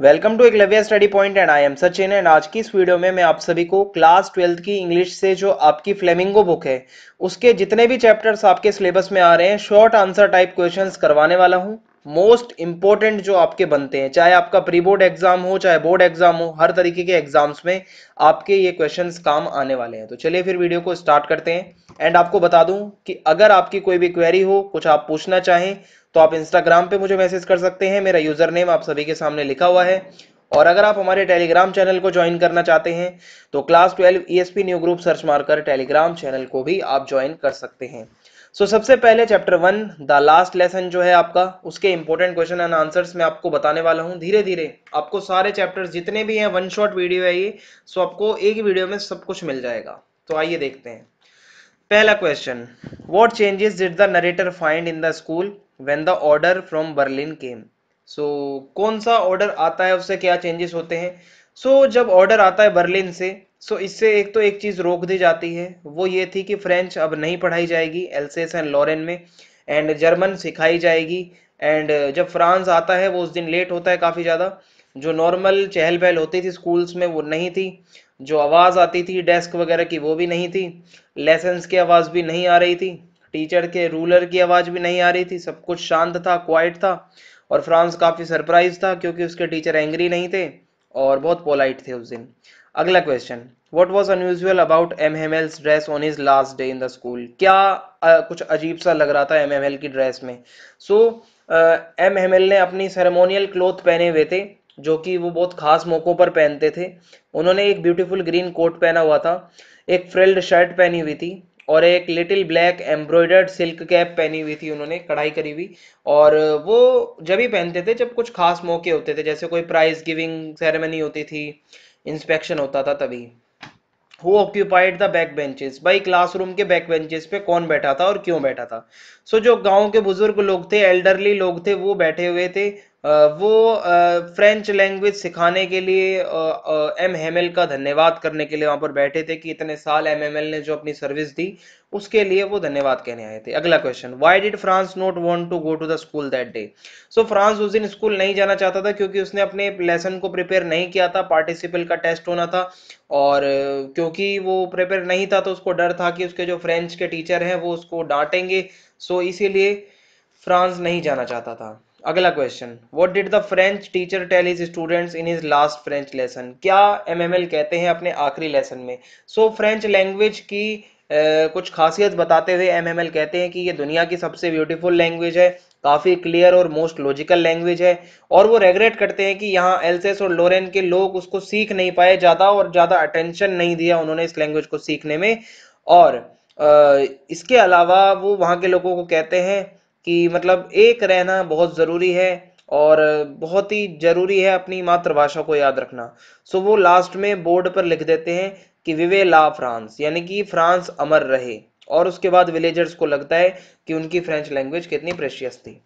Welcome to एक study point and I am Sachin and आज की इस वीडियो में मैं आप सभी को क्लास ट्वेल्थ की इंग्लिश से जो आपकी फ्लेमिंगो बुक है, उसके जितने भी चैप्टर्स आपके सिलेबस में आ रहे हैं, शॉर्ट आंसर टाइप क्वेश्चंस करवाने वाला हूँ। मोस्ट इंपॉर्टेंट जो आपके बनते हैं, चाहे आपका प्री बोर्ड एग्ज़ाम हो, चाहे बोर्ड एग्ज़ाम हो, हर तरीके के एग्ज़ाम्स में आपके ये क्वेश्चन काम आने वाले हैं। तो चलिए फिर वीडियो को स्टार्ट करते हैं। एंड आपको बता दूँ कि अगर आपकी कोई भी क्वेरी हो, कुछ आप पूछना चाहें तो आप इंस्टाग्राम पे मुझे मैसेज कर सकते हैं मेरा यूज़र नेम आप सभी के सामने लिखा हुआ है। और अगर आप हमारे टेलीग्राम चैनल को ज्वाइन करना चाहते हैं तो class twelve ESP new group search मारकर टेलीग्राम चैनल को भी आप ज्वाइन कर सकते हैं। सो so, सबसे पहले chapter one the last lesson जो है आपका उसके इंपॉर्टेंट क्वेश्चन एंड आंसर्स मैं आपको बताने वाला हूँ। धीरे धीरे आपको सारे चैप्टर्स जितने भी हैं वन शॉट वीडियो है ये सो आपको एक ही वीडियो में सब कुछ मिल जाएगा। तो आइए देखते हैं। पहला question what changes did the narrator find in the school when the order from Berlin came so कौन सा ऑर्डर आता है उससे क्या चेंजेस होते हैं? सो so, जब ऑर्डर आता है बर्लिन से सो so इससे एक तो एक चीज़ रोक दी जाती है। वो ये थी कि फ्रेंच अब नहीं पढ़ाई जाएगी एल्सेस एंड लॉरेन में एंड जर्मन सिखाई जाएगी एंड जब फ्रांस आता है वो उस दिन लेट होता है काफ़ी ज़्यादा। जो नॉर्मल चहल पहल होती थी स्कूल्स में वो नहीं थी। जो आवाज़ आती थी डेस्क वगैरह की वो भी नहीं थी। लेसन की आवाज़ भी नहीं आ रही थी। टीचर के रूलर की आवाज़ भी नहीं आ रही थी सब कुछ शांत था क्वाइट था और फ्रांस काफ़ी सरप्राइज़ था क्योंकि उसके टीचर एंग्री नहीं थे और बहुत पोलाइट थे उस दिन। अगला question what was unusual about M M L dress on his last day in the school क्या आ, कुछ अजीब सा लग रहा था एम एम एल की ड्रेस में? सो एम एम एल ने अपनी सेरेमोनियल क्लोथ पहने हुए थे जो कि वो बहुत खास मौकों पर पहनते थे। उन्होंने एक ब्यूटीफुल ग्रीन कोट पहना हुआ था एक फ्रिल्ड शर्ट पहनी हुई थी और एक little black embroidered silk cap पहनी हुई थी उन्होंने कढ़ाई करी हुई। और वो जब ही पहनते थे जब कुछ खास मौके होते थे जैसे कोई प्राइज गिविंग सेरेमनी होती थी इंस्पेक्शन होता था तभी। Who occupied the back benches भाई क्लासरूम के बैक बेंचेस पे कौन बैठा था और क्यों बैठा था? सो so, जो गाँव के बुज़ुर्ग लोग थे एल्डरली लोग थे वो बैठे हुए थे। वो फ्रेंच लैंग्वेज सिखाने के लिए एम हेमल का धन्यवाद करने के लिए वहाँ पर बैठे थे कि इतने साल एम एल ने जो अपनी सर्विस दी, उसके लिए वो धन्यवाद कहने आए थे। अगला question why did Franz not want to go to the school that day so Franz उस दिन स्कूल नहीं जाना चाहता था क्योंकि उसने अपने लेसन को प्रिपेयर नहीं किया था पार्टिसिपल का टेस्ट होना था और, क्योंकि वो प्रिपेयर नहीं था तो उसको डर था कि उसके जो फ्रेंच के टीचर हैं वो उसको डांटेंगे। सो इसीलिए फ्रांस नहीं जाना चाहता था। अगला question what did the French teacher tell his students in his last French lesson क्या एमएमएल कहते हैं अपने आखिरी लेसन में? सो फ्रेंच लैंग्वेज की Uh, कुछ खासियत बताते हुए एमएमएल कहते हैं कि ये दुनिया की सबसे ब्यूटीफुल लैंग्वेज है काफ़ी क्लियर और मोस्ट लॉजिकल लैंग्वेज है और वो रेगरेट करते हैं कि यहाँ एल्सेस और लोरेन के लोग उसको सीख नहीं पाए ज़्यादा और ज़्यादा अटेंशन नहीं दिया उन्होंने इस लैंग्वेज को सीखने में और uh, इसके अलावा वो वहाँ के लोगों को कहते हैं कि मतलब एक रहना बहुत ज़रूरी है और बहुत ही ज़रूरी है अपनी मातृभाषा को याद रखना। सो वो लास्ट में बोर्ड पर लिख देते हैं कि विवे ला फ्रांस, यानी कि फ्रांस अमर रहे। और उसके बाद विलेजर्स को लगता है कि उनकी फ्रेंच लैंग्वेज कितनी प्रेशियस थी।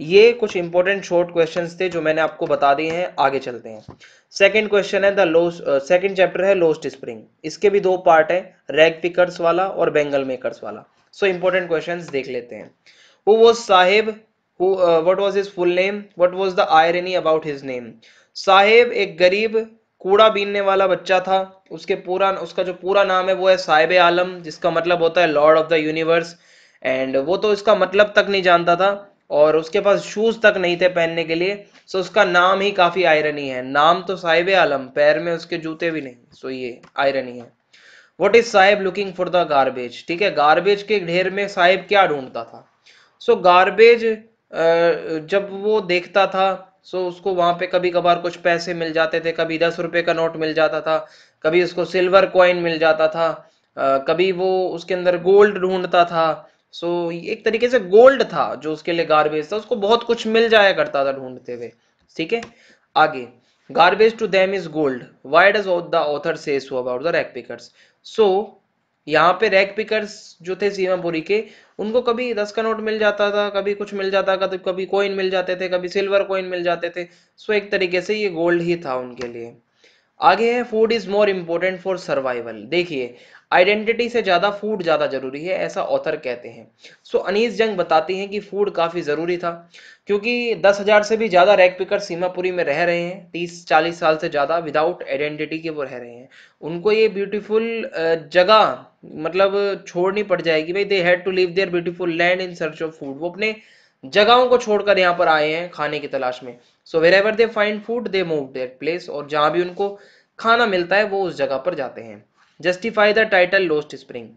ये कुछ इंपॉर्टेंट शॉर्ट क्वेश्चन थे जो मैंने आपको बता दिए हैं, आगे चलते हैं। सेकेंड क्वेश्चन है द लोस्ट सेकेंड चैप्टर है लोस्ट स्प्रिंग इसके भी दो पार्ट है रैग पिकर्स वाला और बेंगल मेकर्स वाला। सो इंपॉर्टेंट क्वेश्चन देख लेते हैं। Who was Sahib? Who uh, what was his full name? What was the about his name? साहेब एक गरीब कूड़ा बीनने वाला बच्चा था। उसके पूरा उसका जो पूरा नाम है वो है साहिब आलम जिसका मतलब होता है lord of the universe and वो तो इसका मतलब तक नहीं जानता था और उसके पास शूज़ तक नहीं थे पहनने के लिए। सो उसका नाम ही काफ़ी आयरनी है। नाम तो साहिब आलम पैर में उसके जूते भी नहीं। सो ये आयरनी है। What is Saheb looking for the garbage ठीक है गार्बेज के ढेर में साहेब क्या ढूंढता था? सो गार्बेज जब वो देखता था सो उसको वहाँ पे कभी कभार कुछ पैसे मिल जाते थे, कभी दस रुपए का नोट मिल जाता था, कभी उसको सिल्वर कॉइन मिल जाता था कभी वो उसके अंदर गोल्ड ढूंढता था सो एक तरीके से गोल्ड था जो उसके लिए गार्बेज था, उसको बहुत कुछ मिल जाया करता था ढूंढते हुए, ठीक है? आगे garbage to them is gold why does the author say so यहाँ पे रैक पिकर्स जो थे सीमापुरी के, उनको कभी दस का नोट मिल जाता था, कभी कुछ मिल जाता था, कभी कोइन मिल जाते थे, कभी सिल्वर कोइन मिल जाते थे। सो एक तरीके से ये गोल्ड ही था उनके लिए। आगे है food is more important for survival देखिए आइडेंटिटी से ज़्यादा फ़ूड ज़्यादा ज़रूरी है ऐसा ऑथर कहते हैं। सो so, अनीस जंग बताती हैं कि फ़ूड काफ़ी ज़रूरी था क्योंकि दस हज़ार से भी ज़्यादा रैक पिकर सीमापुरी में रह रहे हैं तीस चालीस साल से ज़्यादा विदाउट आइडेंटिटी के वो रह रहे हैं। उनको ये ब्यूटीफुल जगह मतलब छोड़नी पड़ जाएगी भाई they had to leave their beautiful land in search of food वो अपने जगहों को छोड़कर यहाँ पर आए हैं खाने की तलाश में। So wherever they find food they move their place और जहाँ भी उनको खाना मिलता है वो उस जगह पर जाते हैं। Justify the title lost spring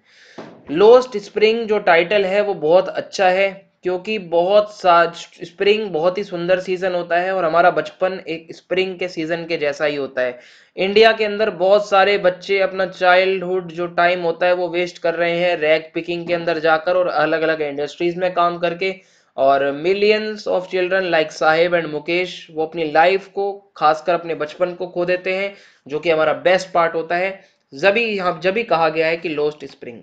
lost spring जो टाइटल है, वो बहुत अच्छा है, क्योंकि बहुत सा स्प्रिंग बहुत ही सुंदर सीज़न होता है और हमारा बचपन एक स्प्रिंग के सीज़न के जैसा ही होता है। इंडिया के अंदर बहुत सारे बच्चे अपना चाइल्डहुड जो टाइम होता है, वो वेस्ट कर रहे हैं रैग पिकिंग के अंदर जाकर और अलग अलग इंडस्ट्रीज़ में काम करके और millions of children like Saheb and Mukesh, वो अपनी लाइफ को, खासकर अपने बचपन को खो देते हैं, जो कि हमारा बेस्ट पार्ट होता है। जभी यहाँ जब भी कहा गया है कि लोस्ट स्प्रिंग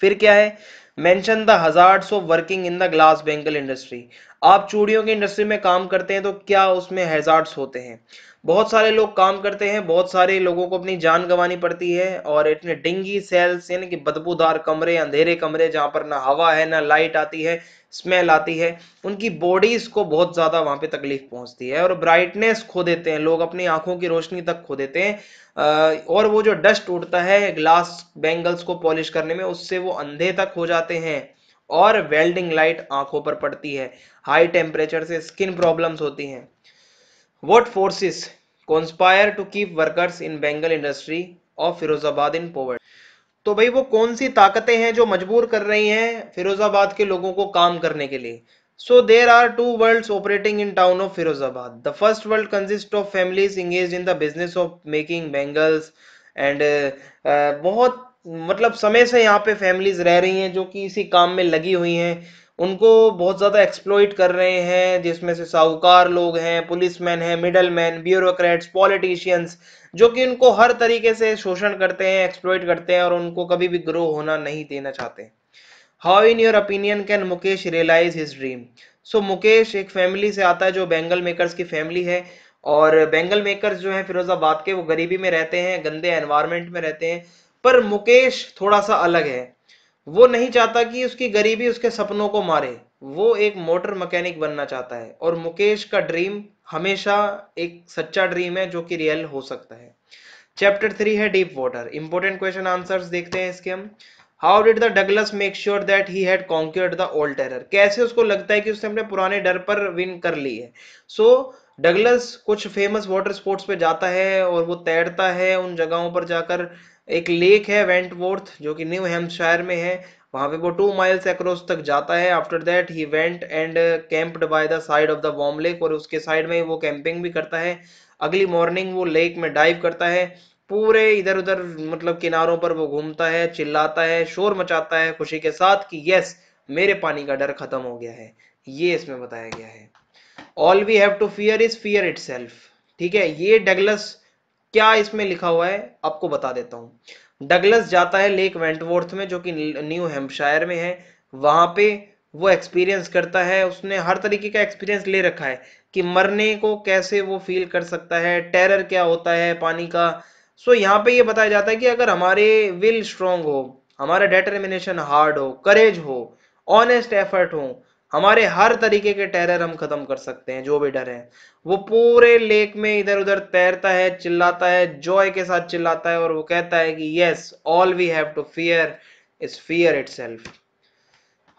फिर क्या है? Mention the hazards of working in the glass bangle industry आप चूड़ियों की इंडस्ट्री में काम करते हैं तो क्या उसमें हैजार्ड्स होते हैं? बहुत सारे लोग काम करते हैं, बहुत सारे लोगों को अपनी जान गंवानी पड़ती है और इतने डिंगी सेल्स यानी कि बदबूदार कमरे, अंधेरे कमरे जहाँ पर ना हवा है, ना लाइट आती है स्मेल आती है, उनकी बॉडीज को बहुत ज़्यादा वहाँ पे तकलीफ़ पहुँचती है और ब्राइटनेस खो देते हैं, लोग अपनी आँखों की रोशनी तक खो देते हैं। और वो जो डस्ट उड़ता है ग्लास बैंगल्स को पॉलिश करने में, उससे वो अंधे तक हो जाते हैं और वेल्डिंग लाइट आँखों पर पड़ती है। हाई टेम्परेचर से स्किन प्रॉब्लम्स होती हैं। What forces conspire to keep workers in Bengal industry of Firozabad in poverty? तो भाई वो कौन सी ताकतें हैं जो मजबूर कर रही हैं फिरोजाबाद के लोगों को काम करने के लिए? So there are two world operating in town of Firozabad the first world consist of families engage in the business of making bangles and बहुत मतलब समय से यहाँ पे फैमिलीज़ रह रही हैं जो कि इसी काम में लगी हुई हैं। उनको बहुत ज़्यादा एक्सप्लोइट कर रहे हैं, जिसमें से साहूकार लोग हैं पुलिसमैन हैं मिडल मैन ब्यूरोक्रेट्स पॉलिटिशियंस जो कि उनको हर तरीके से शोषण करते हैं एक्सप्लोइट करते हैं और उनको कभी भी ग्रो होना नहीं देना चाहते। How in your opinion can Mukesh realise his dream so Mukesh एक फैमिली से आता है, जो बेंगल मेकर्स की फैमिली है और बेंगल मेकर्स जो है फिरोजाबाद के, वो गरीबी में रहते हैं, गंदे एनवायरमेंट में रहते हैं, पर मुकेश थोड़ा सा अलग है। वो नहीं चाहता कि उसकी गरीबी उसके सपनों को मारे। वो एक मोटर मैकेनिक बनना चाहता है और मुकेश का ड्रीम हमेशा एक सच्चा ड्रीम है जो कि रियल हो सकता है। चैप्टर थ्री है deep water important question answers देखते हैं इसके हम। How did the Douglas make sure that he had conquered the old terror कैसे उसको लगता है कि उसने अपने पुराने डर पर विन कर ली है? सो so, डगलस कुछ फ़ेमस वाटर स्पोर्ट्स पे जाता है और वो तैरता है उन जगहों पर जाकर। एक लेक है वेंटवोर्थ जो कि न्यू हेम्पशायर में है। वहाँ पे वो टू माइल्स अक्रॉस तक जाता है। After that he went and camped by the side of the warm lake और उसके साइड में वो कैंपिंग भी करता है। अगली मॉर्निंग वो लेक में डाइव करता है। पूरे इधर उधर मतलब किनारों पर वो घूमता है, चिल्लाता है, शोर मचाता है, खुशी के साथ कि यस मेरे पानी का डर खत्म हो गया है। ये इसमें बताया गया है। All we have to fear is fear it ठीक है? ये डगलस क्या इसमें लिखा हुआ है? आपको बता देता हूँ। डगलस जाता है लेक वेंटवोर्थ में, जो कि न्यू हेम्पशायर में है। वहाँ पे वो एक्सपीरियंस करता है। उसने हर तरीके का एक्सपीरियंस ले रखा है कि मरने को कैसे वो फील कर सकता है, टेरर क्या होता है, पानी का। सो, यहाँ पे ये बताया जाता है कि अगर हमारे विल स्ट्रोंग हो, हमारा डेटर्मिनेशन हार्ड हो, करेज हो, ऑनेस्ट एफर्ट हो हमारे हर तरीके के टेरर हम खत्म कर सकते हैं, जो भी डर है। वो पूरे लेक में इधर उधर तैरता है, चिल्लाता है जॉय के साथ चिल्लाता है और वो कहता है कि yes all we have to fear is fear itself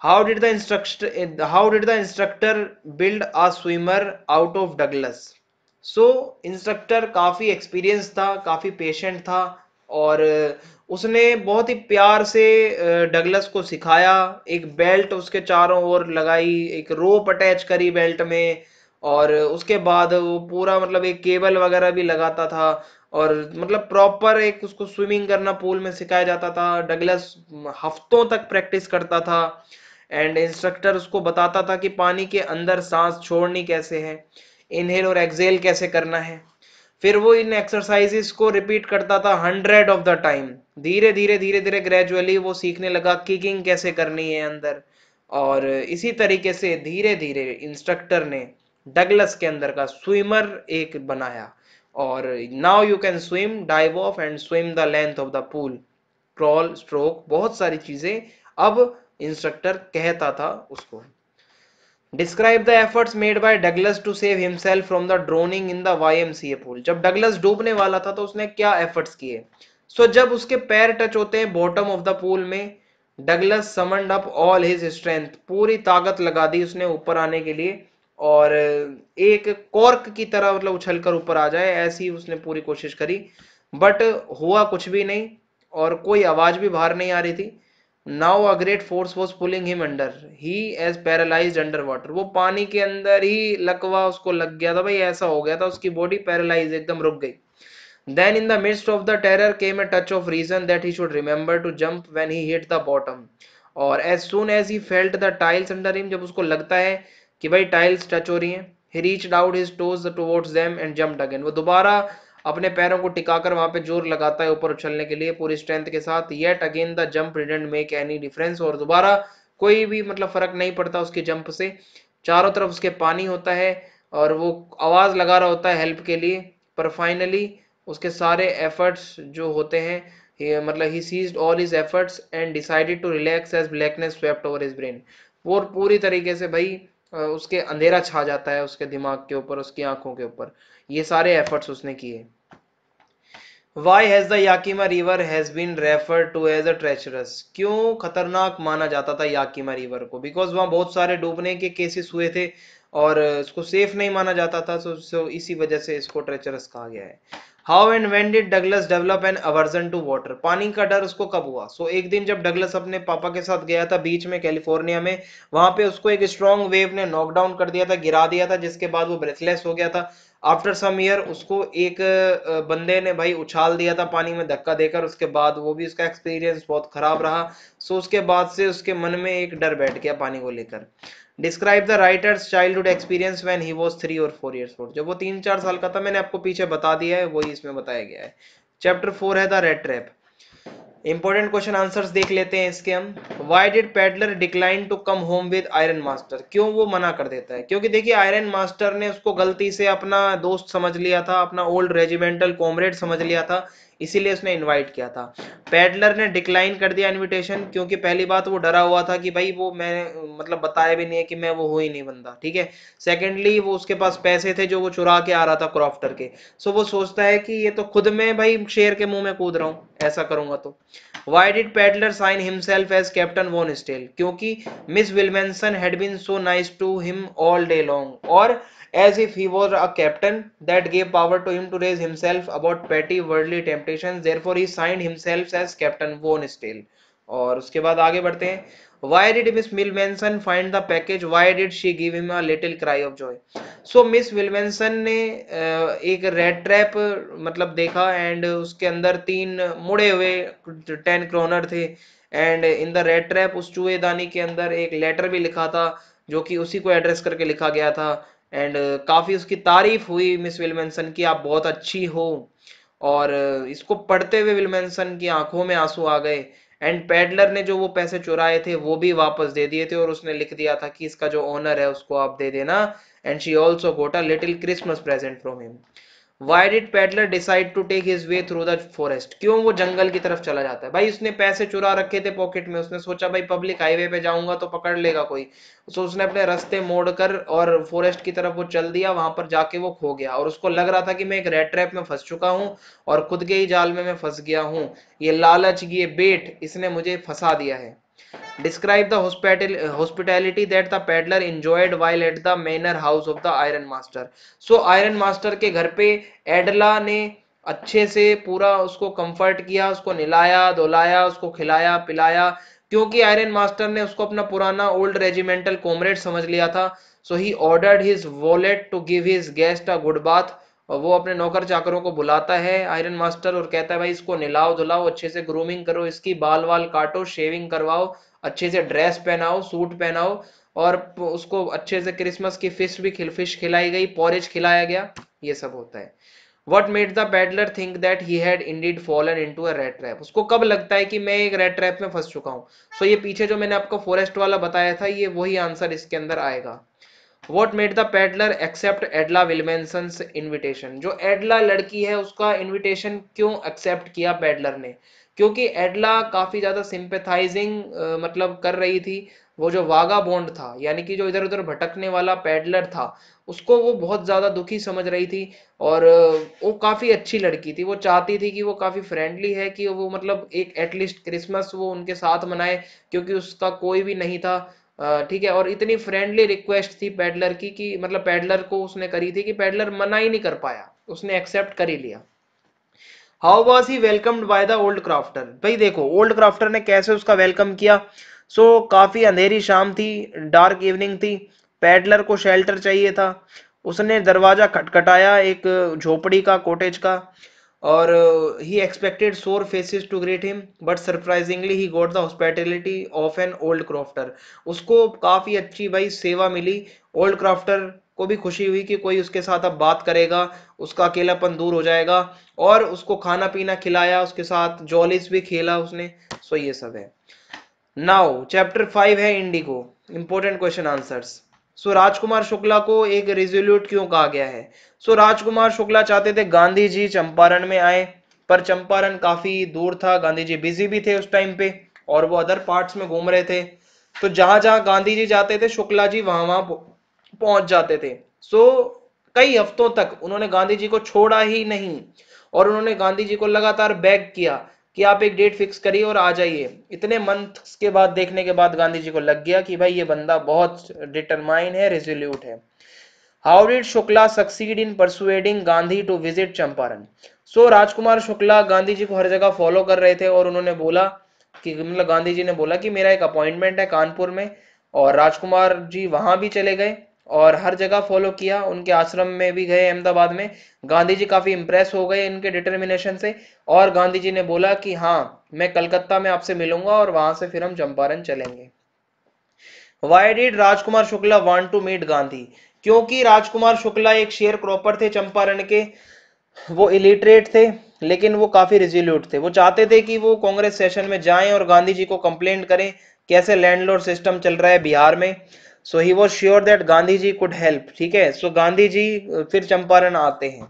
how did the instructor how did the instructor build a swimmer out of Douglas so instructor काफ़ी एक्सपीरियंस था, काफ़ी पेशेंट था और उसने बहुत ही प्यार से डगलस को सिखाया। एक बेल्ट उसके चारों ओर लगाई, एक रोप अटैच करी बेल्ट में और उसके बाद वो पूरा मतलब एक केबल वगैरह भी लगाता था और मतलब प्रॉपर एक उसको स्विमिंग करना पूल में सिखाया जाता था। डगलस हफ्तों तक प्रैक्टिस करता था एंड इंस्ट्रक्टर उसको बताता था कि पानी के अंदर सांस छोड़नी कैसे है, इनहेल और एक्सेल कैसे करना है। फिर वो इन एक्सरसाइजेस को रिपीट करता था हंड्रेड ऑफ़ द टाइम। धीरे धीरे धीरे धीरे ग्रेजुअली वो सीखने लगा किकिंग कैसे करनी है अंदर। और इसी तरीके से धीरे धीरे इंस्ट्रक्टर ने डगलस के अंदर का स्विमर एक बनाया। और now you can swim dive off and swim the length of the pool crawl stroke बहुत सारी चीज़ें अब इंस्ट्रक्टर कहता था उसको। Describe the efforts made by Douglas to save himself from the drowning in the YMCA pool जब Douglas डूबने वाला था तो उसने क्या एफर्ट्स किए? सो जब उसके पैर टच होते हैं बॉटम ऑफ़ द पूल में Douglas summoned up all his strength पूरी ताकत लगा दी उसने ऊपर आने के लिए और एक कॉर्क की तरह मतलब उछल कर ऊपर आ जाए, ऐसी उसने पूरी कोशिश करी। बट हुआ कुछ भी नहीं और कोई आवाज़ भी बाहर नहीं आ रही थी। Now a great force was pulling him under he as paralyse under water वो पानी के अंदर ही लकवा उसको लग गया था, भाई ऐसा हो गया था, उसकी बॉडी पैरालाइज एकदम रुक गई। Then in the midst of the terror came a touch of reason that he should remember to jump when he hit the bottom. और as soon as he felt the tiles under him जब उसको लगता है कि भाई tiles touch हो रही हैं he reached out his toes towards them and jumped again. वो दोबारा अपने पैरों को टिकाकर वहाँ पे ज़ोर लगाता है ऊपर उछलने के लिए पूरी स्ट्रेंथ के साथ yet again the jump didn't make any difference और दोबारा कोई भी मतलब फ़र्क नहीं पड़ता उसके जंप से चारों तरफ़ उसके पानी होता है और वो आवाज़ लगा रहा होता है हेल्प के लिए पर फाइनली उसके सारे एफर्ट्स जो होते हैं मतलब he ceased all his efforts and decided to relax as blackness swept over his brain वो पूरी तरीके से भाई उसके अंधेरा छा जाता है उसके दिमाग के ऊपर उसकी आँखों के ऊपर। ये सारे एफर्ट्स उसने किए। Why has the Yakima river has been refer to as a treacherous क्यों खतरनाक माना जाता था याकीमा रिवर को? बिकॉज़ वहाँ बहुत सारे डूबने के केसेस हुए थे और इसको सेफ़ नहीं माना जाता था तो, so इसी वजह से इसको ट्रेचरस कहा गया है। How and when did Douglas develop an aversion to water पानी का डर उसको कब हुआ? सो so, एक दिन जब डगलस अपने पापा के साथ गया था बीच में कैलिफ़ोर्निया में वहाँ पे उसको एक स्ट्रॉन्ग वेव ने नॉकडाउन कर दिया था गिरा दिया था जिसके बाद वो ब्रेथलेस हो गया था। आफ्टर सम ईयर उसको एक बंदे ने भाई उछाल दिया था पानी में धक्का देकर उसके बाद वो भी उसका एक्सपीरियंस बहुत खराब रहा। सो so, उसके बाद से उसके मन में एक डर बैठ गया पानी को लेकर। Describe the writer's childhood experience when he was three और फोर इयर्स ओल्ड जब वो तीन चार साल का था, मैंने आपको पीछे बता दिया है, वही इसमें बताया गया है। चैप्टर फोर है the rattrap important question answers देख लेते हैं इसके हम। Why did peddler decline to come home with ironmaster क्यों वो मना कर देता है? क्योंकि देखिए आयरन मास्टर ने उसको गलती से अपना दोस्त समझ लिया था, अपना ओल्ड रेजिमेंटल कॉमरेड समझ लिया था। इसीलिए उसने इनवाइट किया था। पैडलर ने डिक्लाइन कर दिया इनविटेशन क्योंकि पहली बात वो डरा हुआ था कि भाई वो मैं मतलब बताया भी नहीं है कि मैं वो हो ही नहीं बंदा, ठीक है? सेकेंडली वो उसके पास पैसे थे जो वो चुरा के आ रहा था क्रॉफ्टर के। सो वो सोचता है कि ये तो खुद में भाई शेर के मुँह में कूद रहा हूँ, ऐसा करूँगा तो। Why did peddler sign himself as captain von Stahle क्योंकि Miss Willmansson had been so nice to him all day long और as if he was a captain that gave power to him to raise himself about petty worldly temptations therefore he signed himself as captain von Stale और उसके बाद आगे बढ़ते हैं why did miss wilmanson find the package why did she give him a little cry of joy so miss wilmanson ने एक red trap मतलब देखा एंड उसके अंदर तीन मुड़े हुए टेन क्रोनर थे and in the rat trap उस चूहेदानी के अंदर एक लेटर भी लिखा था जो कि उसी को एड्रेस करके लिखा गया था एंड uh, काफ़ी उसकी तारीफ़ हुई मिस विलमेंसन की आप बहुत अच्छी हो। और uh, इसको पढ़ते हुए विलमेंसन की आँखों में आँसू आ गए। एंड पेडलर ने जो वो पैसे चुराए थे वो भी वापस दे दिए थे और उसने लिख दिया था कि इसका जो ओनर है उसको आप दे देना। And she also got a little Christmas present from him why did peddler decide to take his way through the forest क्यों वो जंगल की तरफ़ चला जाता है? भाई, उसने पैसे चुरा रखे थे पॉकेट में। उसने सोचा, भाई पब्लिक हाईवे पे जाऊँगा तो पकड़ लेगा कोई। तो उसने अपने रास्ते मोड़कर और फॉरेस्ट की तरफ़ वो चल दिया। वहाँ पर जाके वो खो गया। और उसको लग रहा था कि मैं एक रेड ट्रैप में फंस चुका हूँ और खुद के ही जाल में मैं फंस गया हूँ। ये लालच, ये बेट, इसने मुझे फंसा दिया है। Describe the hospital, hospitality that the peddler enjoyed while at the manor house of the iron master. So, iron master के घर पे एडला ने अच्छे से पूरा उसको कंफर्ट किया, उसको निलाया धुलाया, उसको खिलाया, पिलाया, क्योंकि आयरन मास्टर ने उसको अपना पुराना ओल्ड रेजिमेंटल कॉमरेड समझ लिया था। So he ordered his valet to give his guest a good bath और वो अपने नौकर चाकरों को बुलाता है आयरन मास्टर और कहता है, भाई, इसको निलाओ, धुलाओ, अच्छे से ग्रूमिंग करो, इसकी बाल वाल काटो शेविंग करवाओ, अच्छे से ड्रेस पहनाओ सूट पहनाओ, और उसको अच्छे से क्रिसमस की फ़िश भी खिल फ़िश खिलाई गई पॉरेज खिलाया गया, ये सब होता है। What made the peddler think that he had indeed fallen into a rattrap उसको कब लगता है कि मैं एक रेड ट्रैप में फंस चुका हूँ? सो so ये पीछे जो मैंने आपको फॉरेस्ट वाला बताया था, ये वही आंसर इसके अंदर आएगा। What made the peddler accept Edla Willmansson invitation जो एडला लड़की है, उसका इन्विटेशन क्यों एक्सेप्ट किया पेडलर ने? क्योंकि एडला काफ़ी ज़्यादा सिंपेथाइजिंग मतलब कर रही थी। वो जो वागा बॉन्ड था, यानी कि जो इधर उधर भटकने वाला पैडलर था, उसको वो बहुत ज़्यादा दुखी समझ रही थी और वो काफ़ी अच्छी लड़की थी। वो चाहती थी कि वो काफ़ी फ्रेंडली है, कि वो मतलब एक एटलीस्ट क्रिसमस वो उनके साथ मनाए, क्योंकि उसका कोई भी नहीं था। ठीक है और इतनी फ्रेंडली रिक्वेस्ट थी पैडलर की कि मतलब पैडलर को उसने करी थी कि पैडलर मना ही नहीं कर पाया उसने एक्सेप्ट कर ही लिया। How was he welcomed by the old crofter भाई देखो ओल्ड क्राफ्टर ने कैसे उसका वेलकम किया? सो so, काफ़ी अंधेरी शाम थी डार्क इवनिंग थी पैडलर को शेल्टर चाहिए था। उसने दरवाज़ा खटखटाया एक झोपड़ी का कोटेज का। और he expected sour faces to greet him but surprisingly he got the hospitality of an old crofter उसको काफ़ी अच्छी भाई सेवा मिली। ओल्ड क्राफ्टर को भी खुशी हुई कि कोई उसके साथ अब बात करेगा, उसका अकेलापन दूर हो जाएगा और उसको खाना पीना खिलाया, उसके साथ जॉलिस भी खेला उसने। सो ये सब है। नाउ चैप्टर फाइव है indigo. Important question answers so Rajkumar Shukla को एक रिजोल्यूट क्यों कहा गया है? सो राजकुमार शुक्ला चाहते थे गांधी जी चंपारण में आए, पर चंपारण काफ़ी दूर था गांधी जी बिज़ी भी थे उस टाइम पे, और वो अदर पार्ट्स में घूम रहे थे। तो जहाँ जहाँ गांधी जी जाते थे शुक्ला जी वहाँ वहाँ पहुँच जाते थे। सो कई हफ्तों तक उन्होंने गांधी जी को छोड़ा ही नहीं, और उन्होंने गांधी जी को लगातार बैग किया। कि आप एक डेट फिक्स करिए और आ जाइए। इतने मंथ्स के बाद, देखने के बाद गांधी जी को लग गया कि भाई ये बंदा बहुत डिटरमाइन है रेजोल्यूट है। How did Shukla succeed in persuading Gandhi to visit Champaran? So Rajkumar Shukla Gandhi ji को हर जगह फॉलो कर रहे थे और उन्होंने बोला कि मतलब गांधी जी ने बोला कि मेरा एक अपॉइंटमेंट है कानपुर में और राजकुमार जी वहाँ भी चले गए। और हर जगह फॉलो किया। उनके आश्रम में भी गए अहमदाबाद में। गांधी जी काफ़ी इंप्रेस हो गए इनके डिटर्मिनेशन से। और गांधी जी ने बोला कि हाँ मैं कलकत्ता में आपसे मिलूँगा और वहाँ से फिर हम चंपारण चलेंगे। Why did Rajkumar Shukla want to meet Gandhi? क्योंकि राजकुमार शुक्ला एक शेयर क्रॉपर थे चंपारण के। वो इलिटरेट थे, लेकिन वो काफ़ी रिजोल्यूट थे। वो चाहते थे कि वो कांग्रेस सेशन में जाएँ और गांधी जी को कंप्लेंट करें, कैसे लैंडलॉर्ड सिस्टम चल रहा है बिहार में। So he was sure that Gandhi ji could help ठीक है? सो गांधी जी फिर चंपारण आते हैं।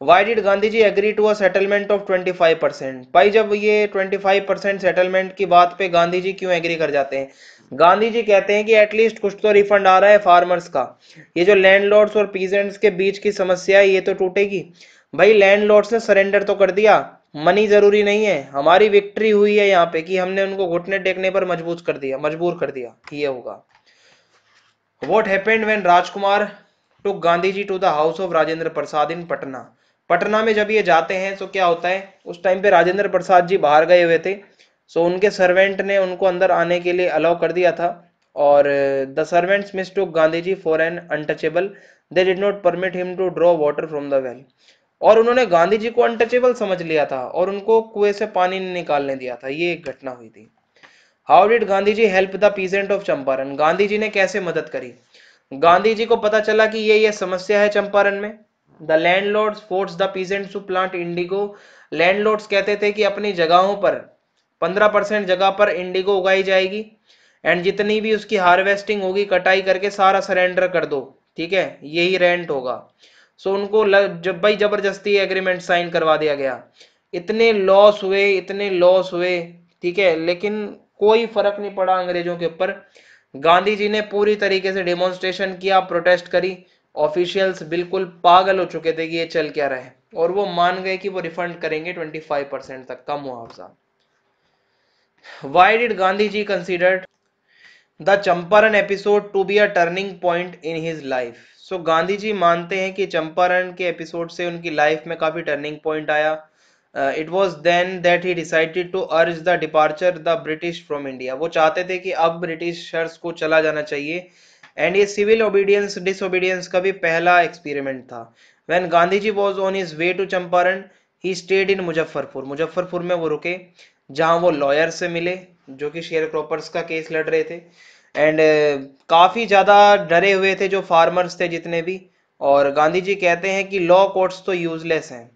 Why did Gandhi ji agree to a settlement of 25 percent भाई, जब ये 25 परसेंट सेटलमेंट की बात पे गांधी जी क्यों एग्री कर जाते हैं? गांधी जी कहते हैं कि एटलीस्ट कुछ तो रिफंड आ रहा है फार्मर्स का। ये जो लैंडलॉर्ड्स और पीजेंट्स के बीच की समस्या है, ये तो टूटेगी। भाई लैंडलॉर्ड्स ने सरेंडर तो कर दिया। मनी ज़रूरी नहीं है। हमारी विक्ट्री हुई है यहाँ पे कि हमने उनको घुटने टेकने पर मज़बूत कर दिया, मजबूर कर दिया। ये होगा। What happened when Rajkumar took Gandhi ji to the house of Rajendra Prasad in Patna Patna में जब ये जाते हैं तो क्या होता है? उस टाइम पे राजेंद्र प्रसाद जी बाहर गए हुए थे सो उनके सर्वेंट ने उनको अंदर आने के लिए अलाउ कर दिया था, और the servants mistook Gandhi ji for an untouchable they did not permit him to draw water from the well और उन्होंने गांधी जी को अनटचेबल समझ लिया था, और उनको कुएँ से पानी निकालने दिया था। ये एक घटना हुई थी। How did Gandhi ji help the peasant of Champaran Gandhi ji ने कैसे मदद करी? गांधी जी को पता चला कि ये ये समस्या है चंपारण में। The landlords force the peasants to plant indigo landlords कहते थे कि अपनी जगहों पर 15 परसेंट जगह पर इंडिगो उगाई जाएगी। एंड जितनी भी उसकी हार्वेस्टिंग होगी कटाई करके सारा सरेंडर कर दो। ठीक है? यही रेंट होगा। सो so, उनको जब भाई ज़बरदस्ती एग्रीमेंट साइन करवा दिया गया। इतने लॉस हुए इतने लॉस हुए। ठीक है? लेकिन कोई फ़र्क नहीं पड़ा अंग्रेज़ों के ऊपर। गांधी जी ने पूरी तरीके से डेमोन्स्ट्रेशन किया प्रोटेस्ट करी। ऑफिशियल्स बिल्कुल पागल हो चुके थे कि ये चल क्या रहे और वो मान गए कि वो रिफंड करेंगे 25 परसेंट तक का मुआवजा। Why did Gandhi ji considered the Champaran episode to be a turning point in his life so Gandhi ji मानते हैं कि चंपारण के एपिसोड से उनकी लाइफ में काफ़ी टर्निंग पॉइंट आया। It was then that he decided to urge the departure the British from India वो चाहते थे कि अब ब्रिटिशर्स को चला जाना चाहिए। एंड ये सिविल ओबीडियंस डिसोबीडियंस का भी पहला एक्सपेरिमेंट था। When Gandhi ji was on his way to Champaran he stayed in Muzaffarpur Muzaffarpur में वो रुके जहाँ वो लॉयर से मिले जो कि शेयर क्रॉपर्स का केस लड़ रहे थे। एंड uh, काफ़ी ज़्यादा डरे हुए थे जो फार्मर्स थे जितने भी। और गांधी जी कहते हैं कि लॉ कोर्ट्स तो यूजलेस हैं।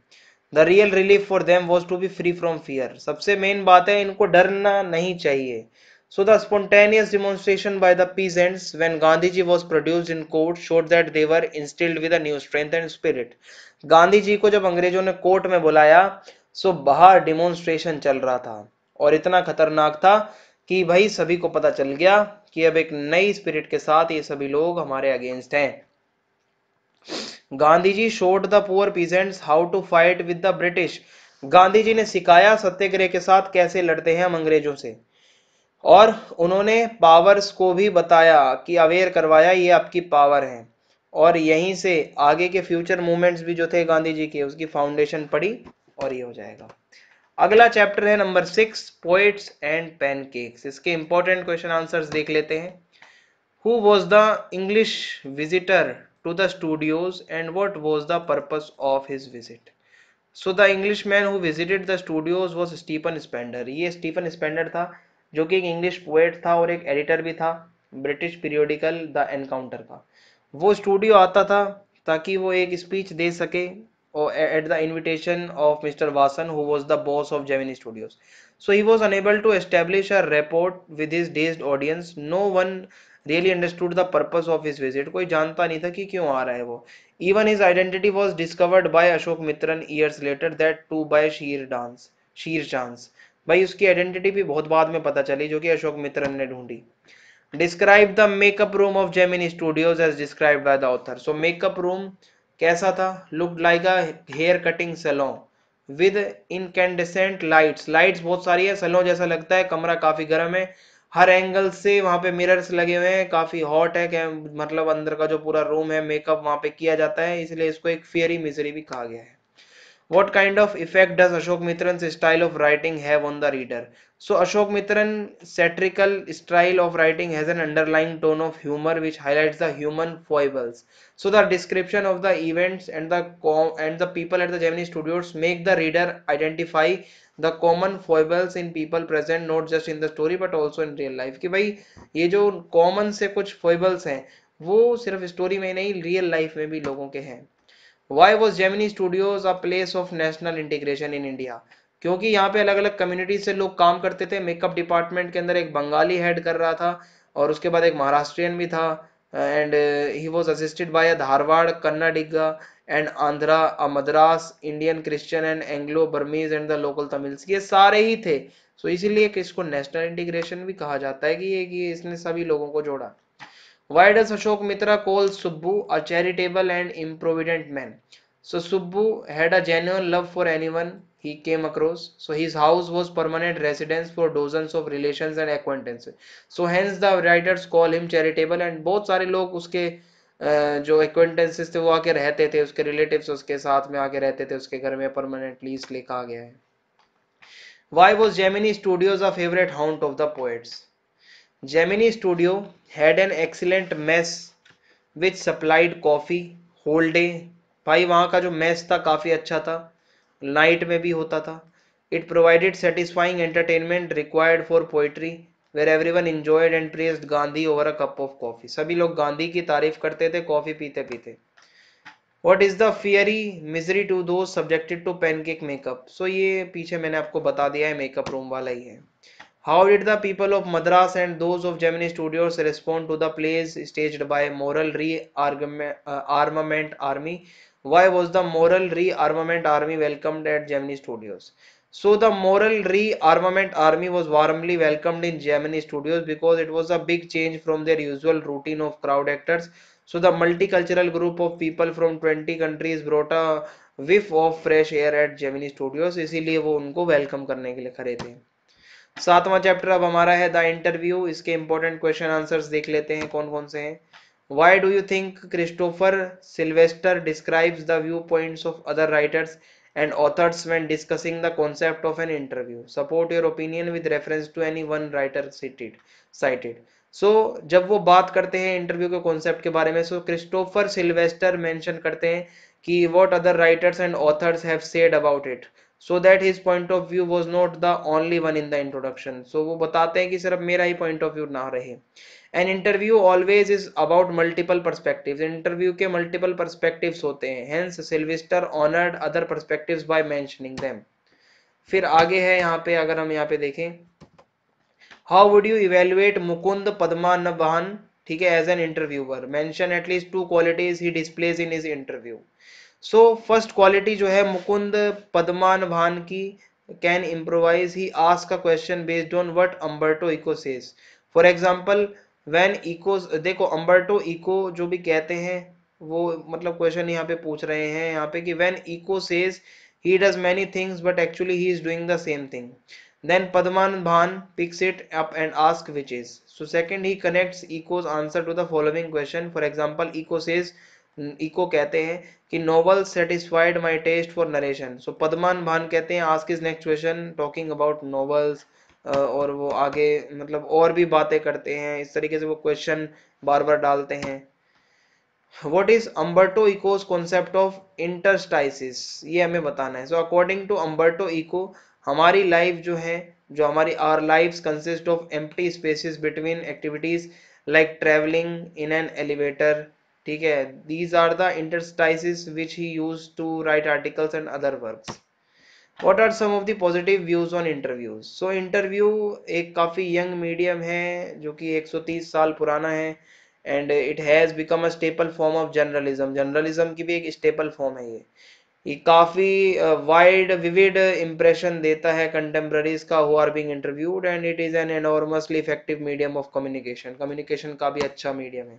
The real relief for them was to be free from fear सबसे मेन बात है, इनको डरना नहीं चाहिए। So the spontaneous demonstration by the peasants when Gandhiji was produced in court showed that they were instilled with a new strength and spirit. Gandhi ji को जब अंग्रेज़ों ने कोर्ट में बुलाया सो बाहर डिमोन्स्ट्रेशन चल रहा था। और इतना खतरनाक था कि भाई सभी को पता चल गया कि अब एक नई स्पिरिट के साथ ये सभी लोग हमारे अगेंस्ट हैं। Gandhi ji showed the poor peasants, how to fight with the British. Gandhi ji ने सिखाया सत्याग्रह के साथ कैसे लड़ते हैं हम अंग्रेज़ों से। और उन्होंने पावर्स को भी बताया कि अवेयर करवाया, ये आपकी पावर है। और यहीं से आगे के फ्यूचर मूवमेंट्स भी जो थे गांधी जी के, उसकी फाउंडेशन पड़ी और ये हो जाएगा। अगला चैप्टर है number six poets and pancakes इसके इंपॉर्टेंट क्वेश्चन आंसर्स देख लेते हैं। Who was the English visitor to the studios and what was the purpose of his visit so the English man who visited the studios was Stephen Spender ये Stephen Spender था, जो कि एक English poet था और एक editor भी था ब्रिटिश पीरियोडिकल द एनकाउंटर का। वो स्टूडियो आता था ताकि वो एक स्पीच दे सके at the invitation of mister Vasan who was the boss of Gemini Studios so he was unable to establish a report with his dazed audience no one really understood the purpose of his visit कोई जानता नहीं था कि क्यों आ रहा है वो। Even his identity was discovered by Ashok Mitran years later that too by sheer dance sheer chance भाई, उसकी आइडेंटिटी भी बहुत बाद में पता चली, जो कि अशोक मित्रन ने ढूंढी। Describe the makeup room of Gemini Studios as describe by the author so makeup room कैसा था? Look like a hair cutting salon with incandescent lights lights बहुत सारी है सैलून जैसा लगता है, कमरा काफ़ी गर्म है। हर एंगल से वहाँ पे मिरर्स लगे हुए हैं, काफ़ी हॉट है, क्या मतलब अंदर का जो पूरा रूम है मेकअप वहाँ पे किया जाता है, इसलिए इसको एक फियरी मिजरी भी कहा गया है। What kind of effect does Ashok Mitran style of writing है reader so Ashok Mitran satirical style of writing has an underline tone of humour which highlight the human foibles so the description of the events and the and the people at the Gemini Studios make the reader identify the common foibles in people present, not just in the story, but also in real life. कि भाई, ये जो common से कुछ foibles हैं, वो सिर्फ़ story में नहीं रियल लाइफ में भी लोगों के हैं। Why was Gemini Studios a place of national integration in India क्योंकि यहाँ पे अलग अलग कम्युनिटी से लोग काम करते थे। मेकअप डिपार्टमेंट के अंदर एक बंगाली हेड कर रहा था, और उसके बाद एक महाराष्ट्रियन भी था। And he was assisted by Dharwad Kannadiga and Andhra Madras Indian Christian and Anglo Burmese and the local Tamils ये सारे ही थे। सो so इसीलिए इसको नेशनल इंटीग्रेशन भी कहा जाता है कि ये, कि इसने सभी लोगों को जोड़ा। Why does Ashok Mitra call Subbu a charitable and improvident man so Subbu had a genuine love for any one he came across so his house was permanent residence for dozens of relation and acquaintance so hence the writers call him charitable and बहुत सारे लोग उसके जो acquaintances थे, वो आके रहते थे, उसके रिलेटिव्स उसके साथ में आके रहते थे, उसके घर में परमानेंट लीज लिखा गया है। Why was Gemini Studios favourite haunt of the poets Gemini Studio had an excellent mess with supplied coffee होल्डे भाई, वहाँ का जो मेस था, काफ़ी अच्छा था। नाइट में भी होता था। It provided satisfying entertainment required for poetry where everyone enjoyed and praised Gandhi over a cup of coffee सभी लोग गांधी की तारीफ़ करते थे कॉफ़ी पीते पीते what is the fiery misery to दो subjected to pancake makeup so ये पीछे मैंने आपको बता दिया है मेकअप रूम वाला ही है How did the people of Madras and those of Gemini Studios respond to the plays staged by Moral Re-Armament uh, Army? Why was the Moral Re-Armament Army welcomed at Gemini Studios? So the Moral Re-Armament Army was warmly welcomed in Gemini Studios because it was a big change from their usual routine of crowd actors. So the multicultural group of people from 20 countries brought a whiff of fresh air at Gemini Studios. इसीलिए वो उनको welcome करने के लिए खड़े थे सातवां chapter अब हमारा है द इंटरव्यू इसके इंपॉर्टेंट क्वेश्चन आंसर्स देख लेते हैं कौन कौन से हैं why do you think Christopher Silvester describes the view points of other and authors when discussing the concept of an interview support your opinion with reference to any one writer cited cited so जब वो बात करते हैं interview के concept के बारे में सो Christopher Sylvester mention करते हैं कि what other writers and authors have said about it so that his point of view was not the only one in the introduction so वो बताते हैं कि सिर्फ़ मेरा ही पॉइंट ऑफ़ व्यू ना रहे। An interview always is about multiple perspective interview के multiple perspective होते हैं। Hence Silvester honoured other perspective by mentioning them फिर आगे है यहाँ पे, अगर हम यहाँ पे देखें। How would you evaluate Mukund Padmanabhan ठीक है as an interviewer mention at least two qualities he displays in his interview so first quality जो है मुकुंद पदमान भान की कैन इम्प्रोवाइज ही आस का question based on what Umberto Eco says for example when Eco देखो Umberto Eco जो भी कहते हैं, वो मतलब क्वेश्चन यहाँ पे पूछ रहे हैं यहाँ पे कि when Eco says he does many things but actually he is doing the same thing then Padmanabhan picks it up and ask which is so second he connect Eco's answer to the following question for example Eco says Eco कहते हैं कि novel satisfied my taste for narration so Padmanabhan कहते हैं आज किस next question talking about novels और वो आगे मतलब और भी बातें करते हैं, इस तरीके से वो क्वेश्चन बार बार डालते हैं। What is Umberto Eco's concept of interstices ये हमें बताना है। So according to Umberto Eco हमारी लाइफ जो है, जो हमारी our life consist of empty spaces between activities like travelling in an elevator ठीक है? These are the interstices which he used to write articles and other works. What are some of the positive views on interviews? So, interview एक काफ़ी young medium है, जो कि 130 साल पुराना है and it has become a staple form of journalism journalism की भी एक स्टेपल फॉर्म है ये। ये काफ़ी वाइड विविड इम्प्रेशन देता है कंटेम्प्रेरीज का who are being interviewed and it is an enormously effective medium of communication communication का भी अच्छा मीडियम है।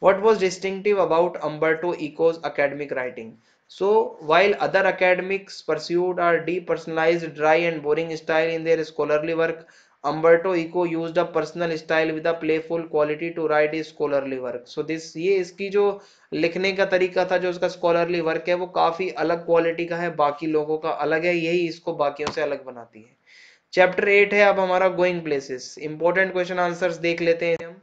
What was distinctive about Umberto Eco's academic writing. So, while other academics pursued a depersonalized, dry and boring style in their scholarly work, Umberto Eco used a personal style with a playful quality to write his scholarly work. So this ये इसकी जो लिखने का तरीका था जो उसका scholarly work है वो काफ़ी अलग क्वालिटी का है बाकी लोगों का अलग है यही इसको बाकियों से अलग बनाती है चैप्टर एट है अब हमारा going places important question answers देख लेते हैं हम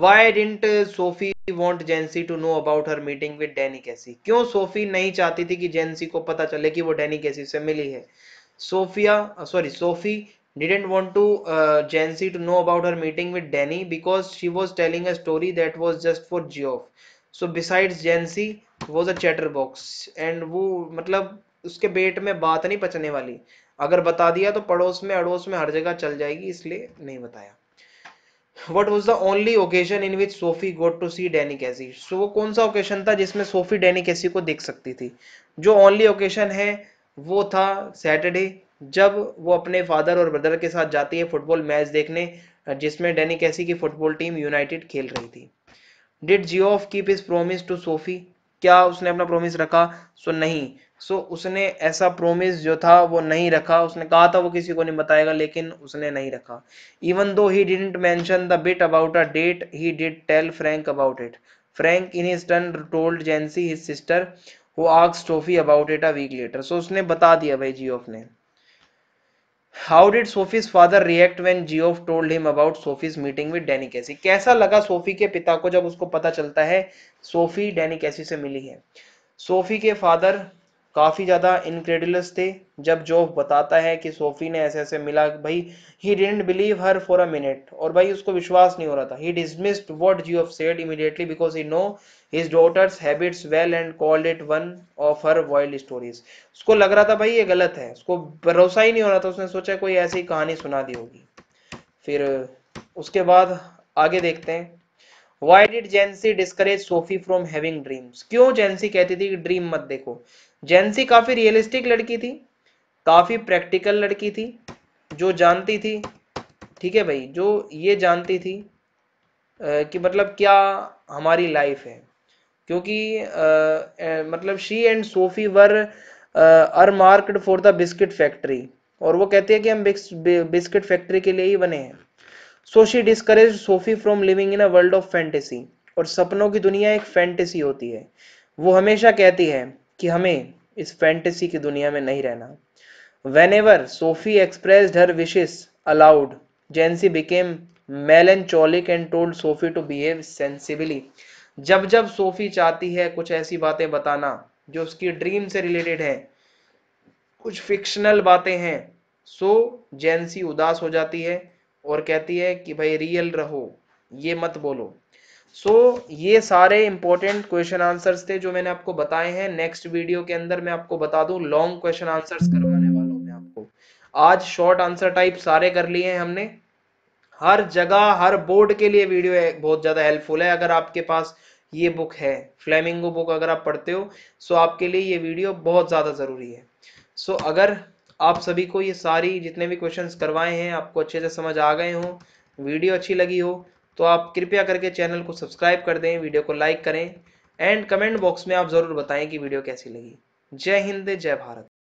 why didn't Sophie want Jansie to know about her meeting with Danny Casey क्यों सोफी नहीं चाहती थी कि जेंसी को पता चले कि वो डैनी कैसी से मिली है Sophia sorry Sophie didn't want to uh, Jancy to know about her meeting with Danny because she was telling a story that was just for Geoff. So besides Jancy was a chatterbox and वो मतलब उसके पेट में बात नहीं पचने वाली अगर बता दिया तो पड़ोस में अड़ोस में हर जगह चल जाएगी इसलिए नहीं बताया What was the only occasion in which Sophie got to see Danny Casey? So वो कौन सा ओकेशन था जिसमें सोफी डैनी कैसी को देख सकती थी? जो ओनली ओकेशन है वो था सैटरडे जब वो अपने फादर और ब्रदर के साथ जाती है फुटबॉल मैच देखने जिसमें डेनी कैसी की फुटबॉल टीम यूनाइटेड खेल रही थी। Did Geoff keep his promise to Sophie क्या उसने अपना प्रोमिस रखा? सो so, नहीं। सो उसने ऐसा प्रोमिस जो था, वो नहीं रखा। उसने कहा था, वो किसी को नहीं बताएगा, लेकिन उसने नहीं रखा। Even though he didn't mention the bit about a date he did tell Frank about it Frank in his turn told Jansie his sister who asked Sophie about it a week later so उसने बता दिया भाई Geoff ने। How did Sophie's father react when Geoff told him about Sophie's meeting with Danny Casey कैसा लगा Sophie के पिता को जब उसको पता चलता है सोफी डैनी कैसी से मिली है? सोफी के फादर काफ़ी ज़्यादा इनक्रेडिलस थे। जब जोफ बताता है कि सोफी ने ऐसे ऐसे मिला, भाई he didn't believe her for a minute और भाई, उसको विश्वास नहीं हो रहा था। He dismissed what Geoff said immediately because he knew his daughter's habits well and called it one of her wild stories उसको लग रहा था, भाई, ये गलत है। उसको भरोसा ही नहीं हो रहा था। उसने सोचा कोई ऐसी कहानी सुना दी होगी। फिर उसके बाद आगे देखते हैं। Why did Jansie discourage Sophie from having dreams? क्यों जेंसी कहती थी कि ड्रीम मत देखो? जेंसी काफ़ी रियलिस्टिक लड़की थी, काफ़ी प्रैक्टिकल लड़की थी, जो जानती थी, ठीक है भाई, जो ये जानती थी कि मतलब क्या हमारी लाइफ है। क्योंकि मतलब she and Sophie were are marked for the biscuit factory और वो कहते हैं कि हम बिस्किट फैक्ट्री के लिए ही बने हैं। So she discourage Sophie from living in a world of fantasy और सपनों की दुनिया एक फैंटेसी होती है। वो हमेशा कहती है कि हमें इस फैंटेसी की दुनिया में नहीं रहना। Whenever Sophie expressed her wishes aloud Jansie became melancholic and told Sophie to behave sensibly जब जब सोफी चाहती है कुछ ऐसी बातें बताना, जो उसकी ड्रीम से रिलेटेड है, कुछ फिक्शनल बातें हैं सो जेंसी उदास हो जाती है और कहती है कि, भाई रियल रहो, ये मत बोलो। सो so, ये सारे इंपॉर्टेंट क्वेश्चन आंसर्स थे जो मैंने आपको बताए हैं। नेक्स्ट वीडियो के अंदर मैं आपको बता दूँ लॉन्ग क्वेश्चन आंसर्स करवाने वाला हूँ मैं आपको। आज शॉर्ट आंसर टाइप सारे कर लिए हैं हमने। हर जगह हर बोर्ड के लिए वीडियो बहुत ज़्यादा हेल्पफुल है। अगर आपके पास ये बुक है फ्लेमिंगो बुक अगर आप पढ़ते हो सो आपके लिए ये वीडियो बहुत ज़्यादा ज़रूरी है। सो अगर आप सभी को ये सारी जितने भी क्वेश्चंस करवाए हैं आपको अच्छे से समझ आ गए हों वीडियो अच्छी लगी हो तो आप कृपया करके चैनल को सब्सक्राइब कर दें, वीडियो को लाइक करें, एंड कमेंट बॉक्स में आप ज़रूर बताएँ कि वीडियो कैसी लगी। जय हिंद, जय भारत।